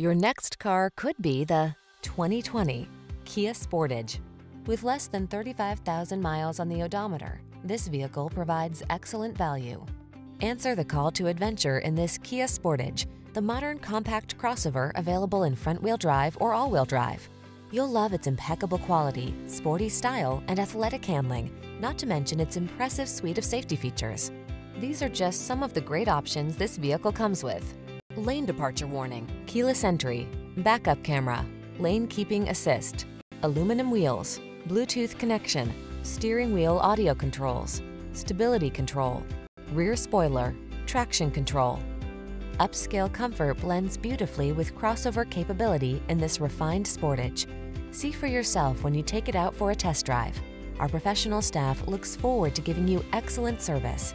Your next car could be the 2020 Kia Sportage. With less than 35,000 miles on the odometer, this vehicle provides excellent value. Answer the call to adventure in this Kia Sportage, the modern compact crossover available in front-wheel drive or all-wheel drive. You'll love its impeccable quality, sporty style, and athletic handling, not to mention its impressive suite of safety features. These are just some of the great options this vehicle comes with. Lane departure warning, keyless entry, backup camera, lane keeping assist, aluminum wheels, Bluetooth connection, steering wheel audio controls, stability control, rear spoiler, traction control. Upscale comfort blends beautifully with crossover capability in this refined Sportage. See for yourself when you take it out for a test drive. Our professional staff looks forward to giving you excellent service.